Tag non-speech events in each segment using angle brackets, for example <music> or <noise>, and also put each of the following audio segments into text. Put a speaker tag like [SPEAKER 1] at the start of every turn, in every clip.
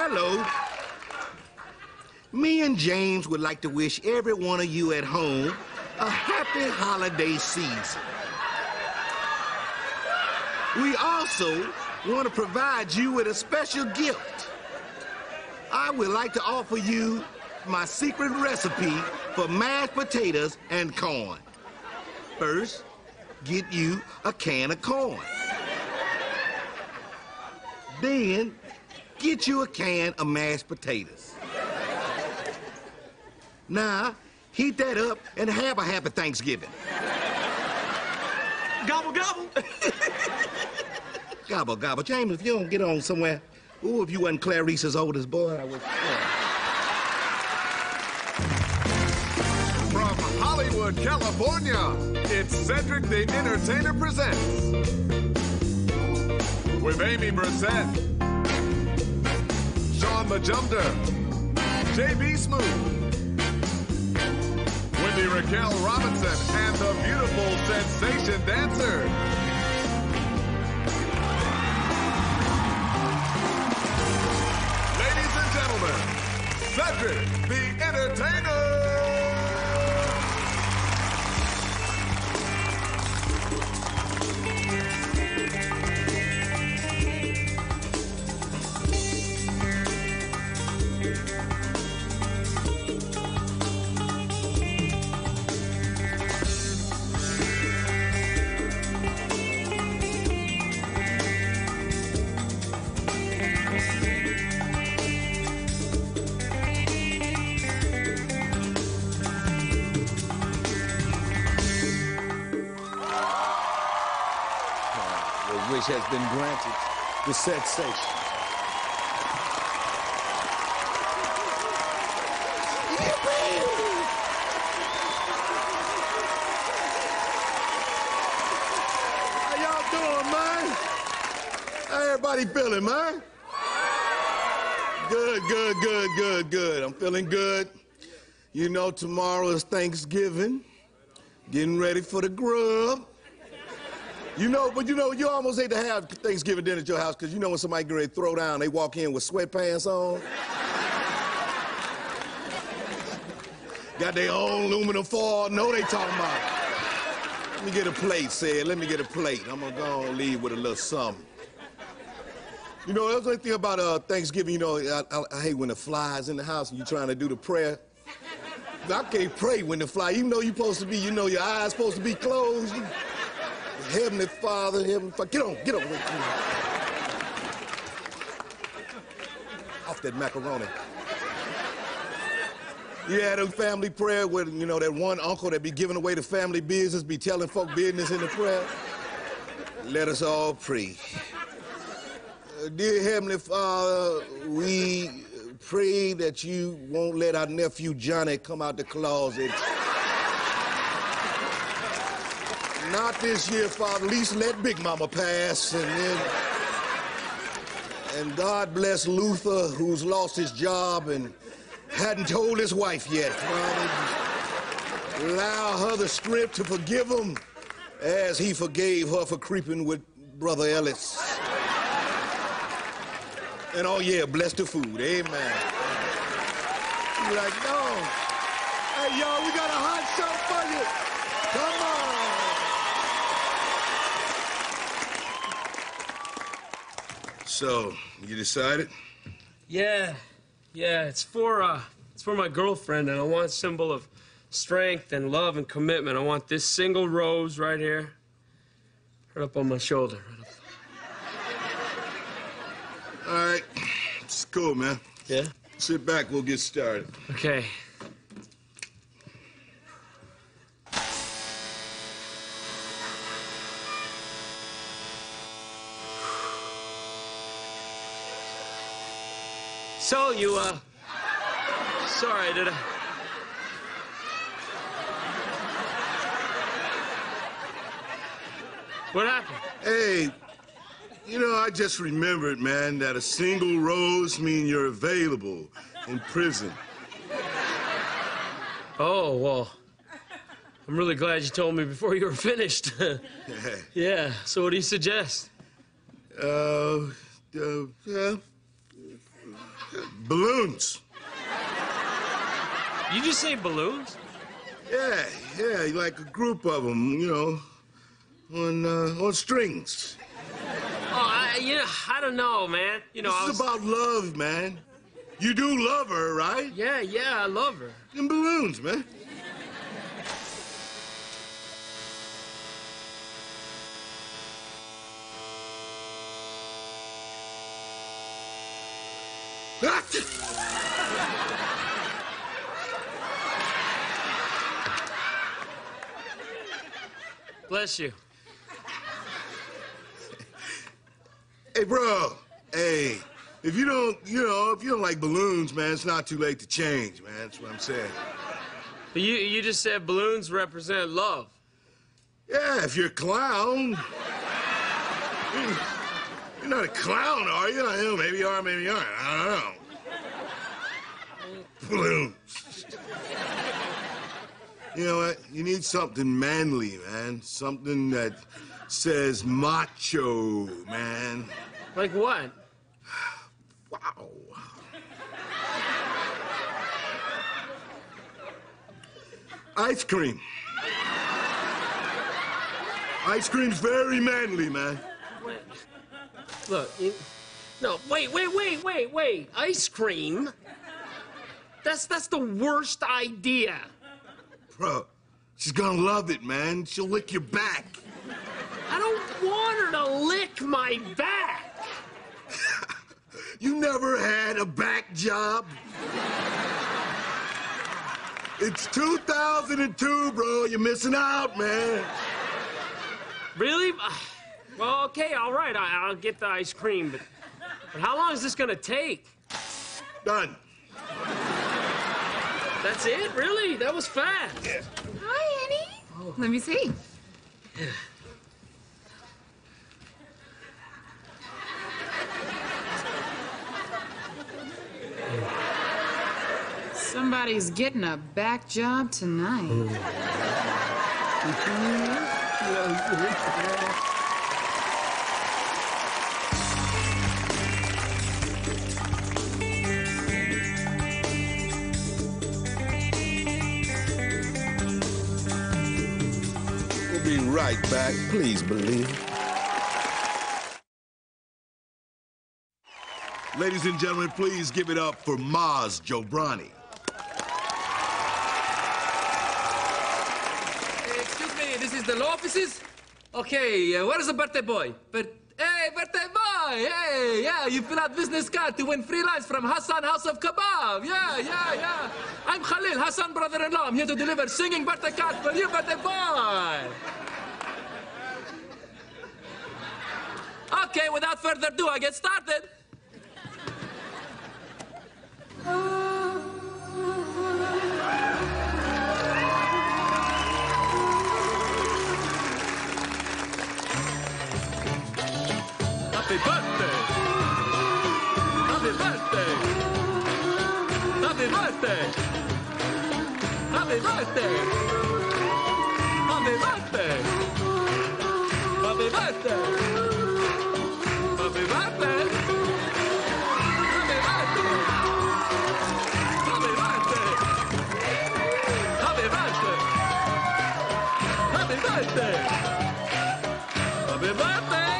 [SPEAKER 1] Hello. Me and James would like to wish every one of you at home a happy holiday season. We also want to provide you with a special gift. I would like to offer you my secret recipe for mashed potatoes and corn. First, get you a can of corn. Then, get you a can of mashed potatoes. Now, heat that up and have a happy Thanksgiving.
[SPEAKER 2] Gobble, gobble. <laughs>
[SPEAKER 1] Gobble, gobble. James, if you don't get on somewhere, ooh, if you wasn't Clarice's oldest boy, I would.
[SPEAKER 3] From Hollywood, California, it's Cedric the Entertainer Presents. With Amy Brassette, Shaun Majumder, J.B. Smooth, Wendy Raquel Robinson, and the beautiful sensation dancer. Ladies and gentlemen, Cedric the Entertainer.
[SPEAKER 4] Has been granted. The sensation.
[SPEAKER 1] How y'all doing, man? How everybody feeling, man? Good, good, good, good, good. I'm feeling good. You know, tomorrow is Thanksgiving. Getting ready for the grub. You know, but you know, you almost hate to have Thanksgiving dinner at your house because you know when somebody get ready to throw down, they walk in with sweatpants on. Got their own aluminum foil. Know they talking about. Let me get a plate, said. Let me get a plate. I'm gonna go and leave with a little something. You know, the only thing about uh, Thanksgiving. You know, I, I, I hate when the flies in the house and you trying to do the prayer. I can't pray when the fly, even though you're supposed to be, you know, your eyes supposed to be closed. Heavenly Father, Heavenly Father, get on, get on. Off that macaroni. You had a family prayer with, you know, that one uncle that be giving away the family business, be telling folk business in the prayer. Let us all pray. Uh, dear Heavenly Father, we pray that you won't let our nephew Johnny come out the closet. Not this year, Father. At least let Big Mama pass, and then. And God bless Luther, who's lost his job and hadn't told his wife yet. Father, allow her the strength to forgive him as he forgave her for creeping with Brother Ellis. And oh yeah, bless the food. Amen. You're like, no. Hey, y'all, we got a hot show for you. Come on. So, you decided?
[SPEAKER 2] Yeah, yeah. It's for uh, it's for my girlfriend, and I want a symbol of strength and love and commitment. I want this single rose right here, right up on my shoulder. Right up.
[SPEAKER 1] All right. It's cool, man.
[SPEAKER 2] Yeah.
[SPEAKER 1] Sit back, we'll get started.
[SPEAKER 2] Okay. So you uh, sorry, did I? What happened?
[SPEAKER 1] Hey, you know, I just remembered, man, that a single rose mean you're available in prison.
[SPEAKER 2] Oh well, I'm really glad you told me before you were finished. <laughs> <laughs> yeah. So what do you suggest?
[SPEAKER 1] Uh, uh, yeah. Balloons.
[SPEAKER 2] You just say balloons?
[SPEAKER 1] Yeah, yeah, like a group of them, you know, on uh, on strings.
[SPEAKER 2] Oh, I, you know, I don't know, man. You know, I
[SPEAKER 1] This
[SPEAKER 2] was,
[SPEAKER 1] is about love, man. You do love her, right?
[SPEAKER 2] yeah, yeah, I love her.
[SPEAKER 1] Them balloons, man.
[SPEAKER 2] Bless you.
[SPEAKER 1] Hey, bro. Hey, if you don't, you know, if you don't like balloons, man, it's not too late to change, man. That's what I'm saying.
[SPEAKER 2] But you, you just said balloons represent love.
[SPEAKER 1] Yeah, if you're a clown. <laughs> You- You're not a clown, are you? I know. Maybe you are, maybe you aren't. I don't know. Balloons. You know what? You need something manly, man. Something that says macho, man.
[SPEAKER 2] Like what?
[SPEAKER 1] Wow. Ice cream. Ice cream's very manly, man.
[SPEAKER 2] Look, you, no, wait, wait, wait, wait, wait. Ice cream? That's that's the worst idea.
[SPEAKER 1] Bro, she's gonna love it, man. She'll lick your back.
[SPEAKER 2] I don't want her to lick my back. <laughs>
[SPEAKER 1] You never had a back job? It's 2002, bro. You're missing out, man.
[SPEAKER 2] Really? Ah. Well, okay, all right. I, I'll get the ice cream, but, but how long is this gonna take?
[SPEAKER 1] Done.
[SPEAKER 2] That's it? Really? That was fast.
[SPEAKER 5] Hi, Annie. Oh. Let me see. Somebody's getting a back job tonight.
[SPEAKER 1] Oh. Mm-hmm. Right back. Please believe. Ladies and gentlemen, please give it up for Maz Jobrani.
[SPEAKER 6] Excuse me, this is the law offices? Okay, uh, where is the birthday boy? But hey, birthday boy! Hey, yeah, you fill out business card to win free lines from Hassan House of Kebab. Yeah, yeah, yeah. I'm Khalil, Hassan brother-in-law. I'm here to deliver singing birthday card for you, birthday boy. Okay, without further ado, I get started. Happy birthday! Happy birthday! Happy birthday! Happy birthday! Happy birthday!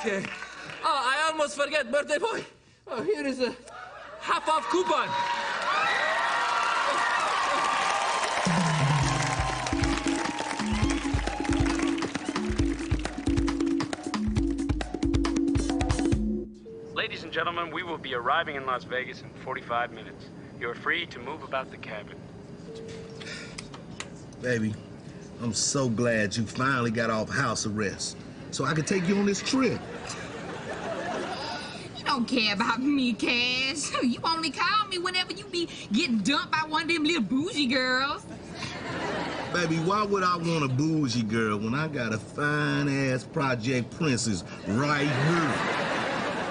[SPEAKER 6] Okay. Oh, I almost forget birthday boy. Oh, here is a half off coupon.
[SPEAKER 2] Ladies and gentlemen, we will be arriving in Las Vegas in 45 minutes. You're free to move about the cabin.
[SPEAKER 1] Baby, I'm so glad you finally got off house arrest. So I could take you on this trip.
[SPEAKER 5] You don't care about me, Cash. <laughs> You only call me whenever you be getting dumped by one of them little bougie girls.
[SPEAKER 1] Baby, why would I want a bougie girl when I got a fine ass Project Princess right here?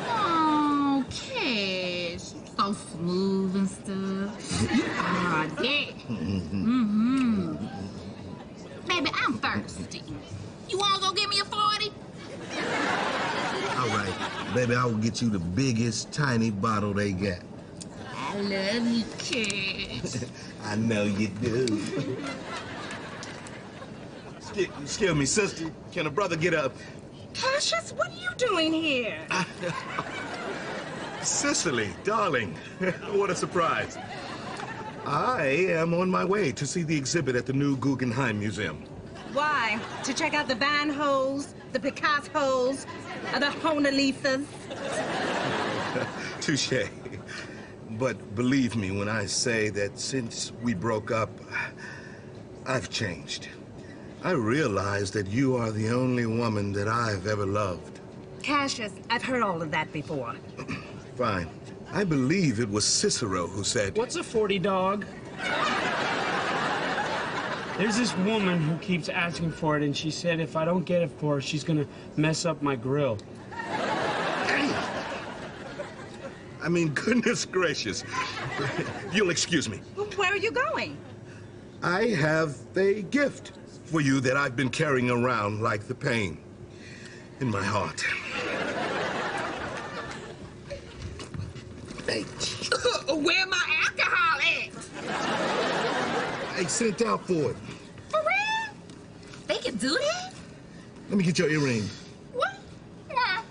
[SPEAKER 5] Oh, Cash. So smooth and stuff. You are that. <laughs> Mm-hmm. Baby, I'm thirsty. You wanna go get me a 40?
[SPEAKER 1] All right, baby, I will get you the biggest tiny bottle they got.
[SPEAKER 5] I love you, Cash. <laughs>
[SPEAKER 1] I know you do. excuse, excuse me, sister. Can a brother get up?
[SPEAKER 7] Cassius, what are you doing here?
[SPEAKER 1] Cicely, darling, <laughs> what a surprise. I am on my way to see the exhibit at the new Guggenheim Museum.
[SPEAKER 7] Why? To check out the Van Hoes, the Picassos, uh, the Mona Lisas? <laughs>
[SPEAKER 1] Touche. But believe me when I say that since we broke up, I've changed. I realize that you are the only woman that I've ever loved.
[SPEAKER 7] Cassius, I've heard all of that before. <clears throat>
[SPEAKER 1] Fine. I believe it was Cicero who said,
[SPEAKER 2] What's a 40 dog? There's this woman who keeps asking for it, and she said if I don't get it for her, she's gonna mess up my grill.
[SPEAKER 1] I mean, goodness gracious. <laughs> You'll excuse me.
[SPEAKER 7] Where are you going?
[SPEAKER 1] I have a gift for you that I've been carrying around like the pain in my heart. Hey, uh,
[SPEAKER 5] Where my alcohol at?
[SPEAKER 1] I sent out for it.
[SPEAKER 5] For real? They can do that?
[SPEAKER 1] Let me get your earring.
[SPEAKER 5] What? Why?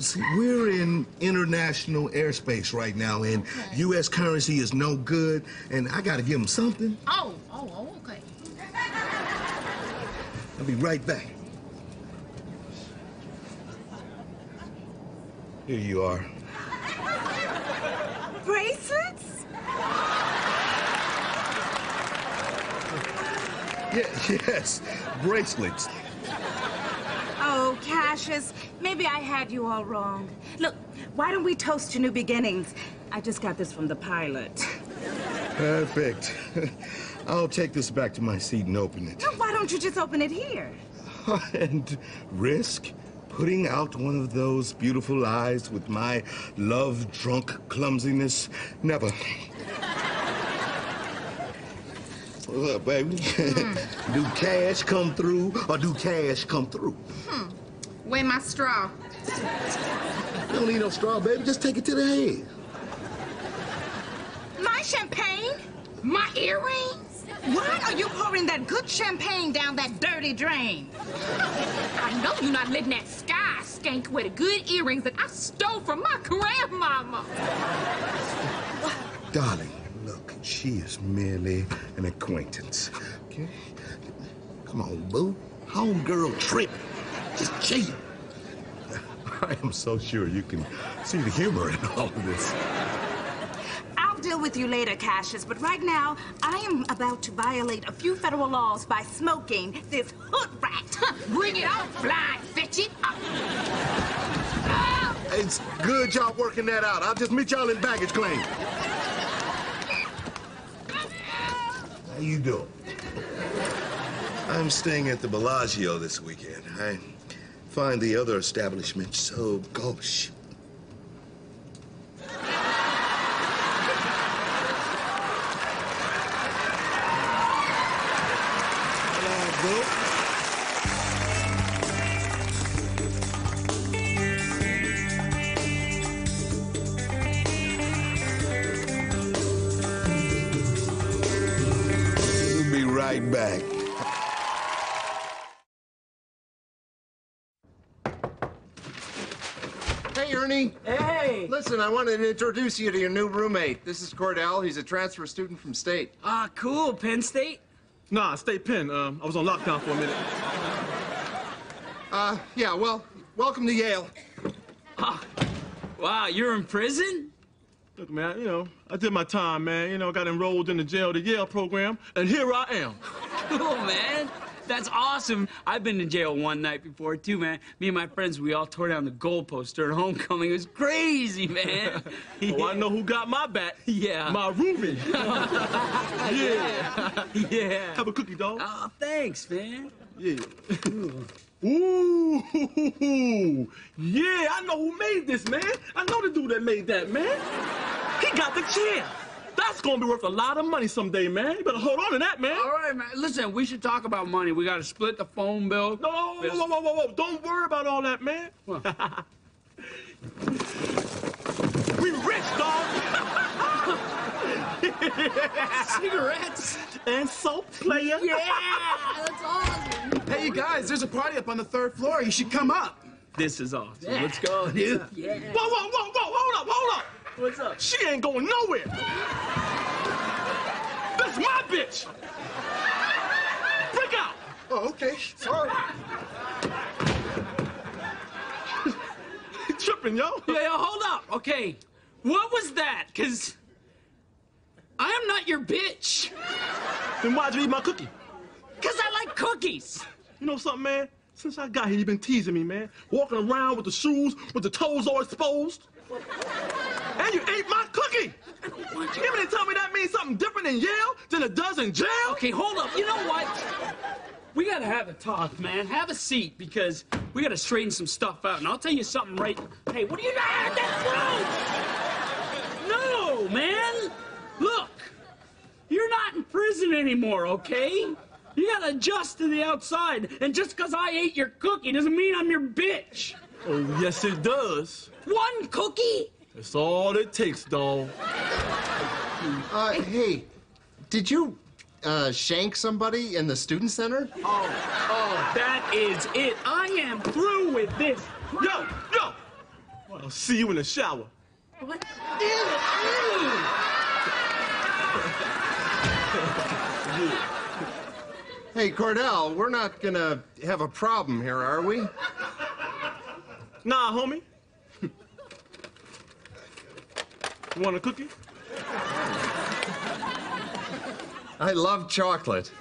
[SPEAKER 1] See, we're in international airspace right now, and U.S. currency is no good, and I gotta give them something.
[SPEAKER 5] Oh, oh, oh, okay.
[SPEAKER 1] I'll be right back. Here you are.
[SPEAKER 7] Bracelets?
[SPEAKER 1] Yeah, <laughs> yes, bracelets.
[SPEAKER 7] Oh, Cassius, maybe I had you all wrong. Look, why don't we toast to new beginnings? I just got this from the pilot.
[SPEAKER 1] Perfect. <laughs> I'll take this back to my seat and open it.
[SPEAKER 7] Why don't you just open it here? <laughs>
[SPEAKER 1] and risk putting out one of those beautiful eyes with my love-drunk clumsiness? Never. Look, baby. <laughs> do cash come through or do cash come through? Hmm.
[SPEAKER 5] Where my straw?
[SPEAKER 1] You don't need no straw, baby. Just take it to the head.
[SPEAKER 7] My champagne?
[SPEAKER 5] My earrings?
[SPEAKER 7] Why are you pouring that good champagne down that dirty drain?
[SPEAKER 5] I know you're not letting that sky skank with the good earrings that I stole from my grandmama.
[SPEAKER 1] Darling, she is merely an acquaintance. Okay? Come on, boo. Homegirl trip. Just cheating. <laughs> I am so sure you can see the humor in all of this.
[SPEAKER 7] I'll deal with you later, Cassius, but right now, I am about to violate a few federal laws by smoking this hood rat. <laughs>
[SPEAKER 5] Bring it on, fly, fetch it.
[SPEAKER 1] It's good y'all working that out. I'll just meet y'all in baggage claim. How you doing? I'm staying at the Bellagio this weekend. I find the other establishment so gauche. Right back.
[SPEAKER 8] Hey, Ernie.
[SPEAKER 2] Hey!
[SPEAKER 8] Listen, I wanted to introduce you to your new roommate. This is Cordell. He's a transfer student from state.
[SPEAKER 2] Ah, cool, Penn State.
[SPEAKER 9] Nah, state Penn. Um, I was on lockdown for a minute.
[SPEAKER 8] Uh, yeah, well, welcome to Yale.
[SPEAKER 2] Wow, you're in prison?
[SPEAKER 9] Look, man, you know, I did my time, man. You know, I got enrolled in the jail to Yale program, and here I am. <laughs>
[SPEAKER 2] Cool, man.
[SPEAKER 10] That's awesome. I've been to jail one night before, too, man. Me and my friends, we all tore down the goalpost during homecoming. It was crazy, man. <laughs>
[SPEAKER 9] Oh, I know who got my back. <laughs>
[SPEAKER 10] Yeah.
[SPEAKER 9] My Ruby.
[SPEAKER 10] yeah. yeah.
[SPEAKER 9] Have a cookie, dog.
[SPEAKER 10] Oh, thanks, man.
[SPEAKER 9] Yeah. Ooh, <laughs> yeah, I know who made this, man. I know the dude that made that, man. He got the chair. That's gonna be worth a lot of money someday, man. You better hold on to that, man.
[SPEAKER 10] All right, man. Listen, we should talk about money. We got to split the phone bill.
[SPEAKER 9] No, whoa, whoa, whoa, whoa, whoa. Don't worry about all that, man. <laughs> we rich, dog. <laughs>
[SPEAKER 10] Cigarettes.
[SPEAKER 9] And soap, player.
[SPEAKER 10] Yeah, that's awesome.
[SPEAKER 11] Hey, you guys, there's a party up on the third floor. You should come up.
[SPEAKER 2] This is awesome.
[SPEAKER 10] Yeah.
[SPEAKER 2] Let's go, <laughs> dude.
[SPEAKER 10] Yeah.
[SPEAKER 9] Whoa, whoa, whoa, whoa, hold up, hold up.
[SPEAKER 2] What's up?
[SPEAKER 9] She ain't going nowhere. That's my bitch. Break out.
[SPEAKER 11] Oh, okay. Sorry. <laughs>
[SPEAKER 9] Tripping, yo.
[SPEAKER 10] Yeah, yeah, hold up. Okay. What was that? Because I am not your bitch.
[SPEAKER 9] Then why'd you eat my cookie?
[SPEAKER 10] Because I like cookies.
[SPEAKER 9] You know something, man? Since I got here, you've been teasing me, man. Walking around with the shoes, with the toes all exposed. And you ate my cookie. You mean to tell me that means something different in Yale than it does in jail?
[SPEAKER 10] Okay, hold up. You know what? We gotta have a talk, man. Have a seat because we gotta straighten some stuff out. And I'll tell you something right. Hey, what are you not? That's No, man. Look, you're not in prison anymore, okay? You gotta adjust to the outside. And just because I ate your cookie doesn't mean I'm your bitch.
[SPEAKER 9] Oh, yes, it does.
[SPEAKER 10] One cookie?
[SPEAKER 9] That's all it takes, dog.
[SPEAKER 8] Uh, hey, did you uh, shank somebody in the student center?
[SPEAKER 10] Oh, oh, that is it. I am through with this.
[SPEAKER 9] Yo, yo. I'll see you in the shower.
[SPEAKER 10] What?
[SPEAKER 8] Hey, Cordell, we're not gonna have a problem here, are we?
[SPEAKER 9] Nah, homie. you want a cookie?
[SPEAKER 8] I love chocolate.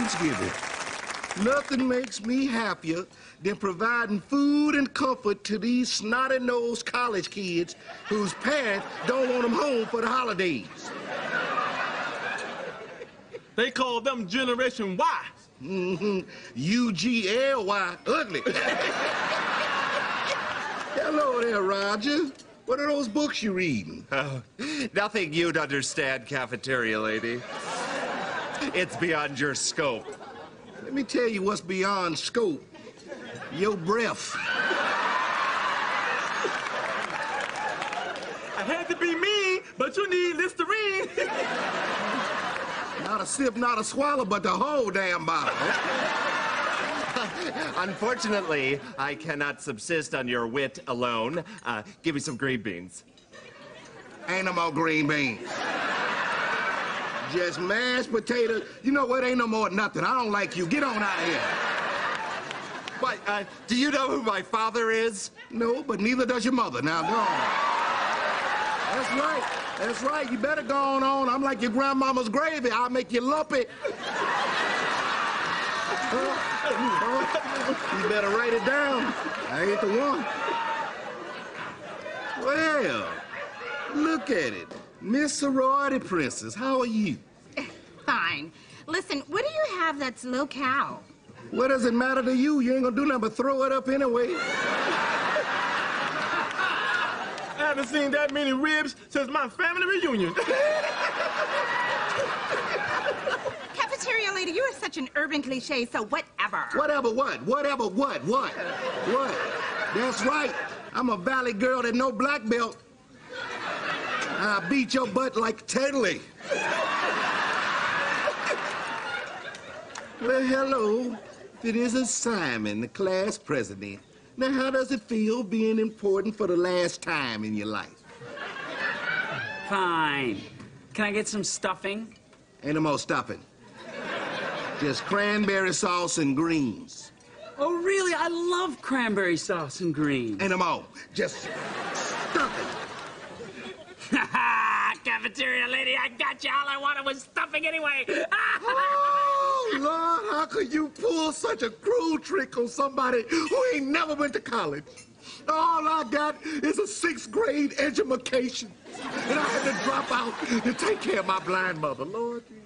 [SPEAKER 1] Thanksgiving. Nothing makes me happier than providing food and comfort to these snotty-nosed college kids whose parents don't want them home for the holidays.
[SPEAKER 9] They call them Generation Y.
[SPEAKER 1] Mm-hmm. U-G-L-Y, ugly. <laughs> Hello there, Roger. What are those books you reading?
[SPEAKER 8] Oh, nothing you'd understand, cafeteria lady. It's beyond your scope.
[SPEAKER 1] Let me tell you what's beyond scope. Your breath.
[SPEAKER 9] I had to be mean, but you need Listerine.
[SPEAKER 1] Not a sip, not a swallow, but the whole damn bottle.
[SPEAKER 8] Unfortunately, I cannot subsist on your wit alone. Uh, give me some green beans.
[SPEAKER 1] Animal green beans. Just mashed potatoes. You know what? Ain't no more nothing. I don't like you. Get on out of here.
[SPEAKER 8] What? Uh, do you know who my father is?
[SPEAKER 1] No, but neither does your mother. Now go on. That's right. That's right. You better go on on. I'm like your grandmama's gravy. I'll make you lumpy. You better write it down. I ain't the one. Well, look at it. Miss Sorority Princess, how are you? <laughs>
[SPEAKER 5] Fine. Listen, what do you have that's low-cal?
[SPEAKER 1] What does it matter to you? You ain't gonna do nothing but throw it up anyway.
[SPEAKER 9] I haven't seen that many ribs since my family reunion. <laughs>
[SPEAKER 7] Cafeteria lady, you are such an urban cliche, so whatever.
[SPEAKER 1] Whatever what? Whatever what? What? What? That's right. I'm a valley girl that no black belt. I beat your butt like Tedley. well, hello. It is a Simon, the class president. Now, how does it feel being important for the last time in your life?
[SPEAKER 10] Fine. Can I get some stuffing?
[SPEAKER 1] Ain't no more stuffing. Just cranberry sauce and greens.
[SPEAKER 10] Oh, really? I love cranberry sauce and greens.
[SPEAKER 1] And them all. Just stuffing. <laughs>
[SPEAKER 10] Cafeteria lady, I got you. All I wanted was stuffing anyway.
[SPEAKER 1] oh, <laughs> Lord, how could you pull such a cruel trick on somebody who ain't never went to college? All I got is a sixth grade education. And I had to drop out to take care of my blind mother, Lord Jesus.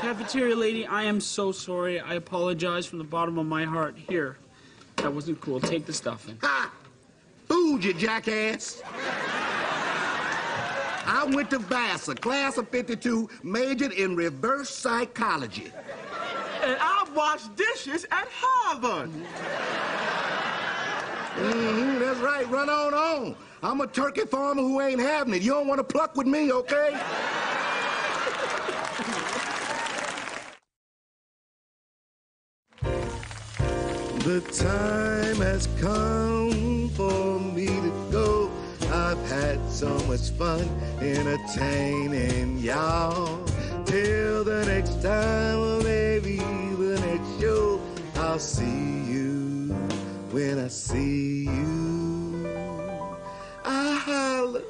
[SPEAKER 10] Cafeteria lady, I am so sorry. I apologize from the bottom of my heart. Here. That wasn't cool. Take the stuffing.
[SPEAKER 1] Ha! Fooled you, jackass. I went to Vassar, class of 52, majored in reverse psychology.
[SPEAKER 9] And I washed dishes at Harvard.
[SPEAKER 1] Mm-hmm, that's right. Run on on. I'm a turkey farmer who ain't having it. You don't want to pluck with me, okay? The time has come so much fun entertaining y'all. Till the next time, or maybe the next show, I'll see you when I see you. I holler.